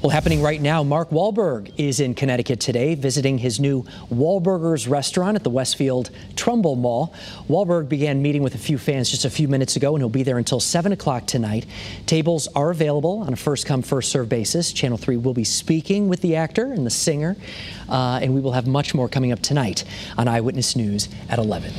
Well, happening right now, Mark Wahlberg is in Connecticut today visiting his new Wahlburgers restaurant at the Westfield Trumbull Mall. Wahlberg began meeting with a few fans just a few minutes ago, and he'll be there until 7 o'clock tonight. Tables are available on a first come, first serve basis. Channel 3 will be speaking with the actor and the singer, uh, and we will have much more coming up tonight on Eyewitness News at 11.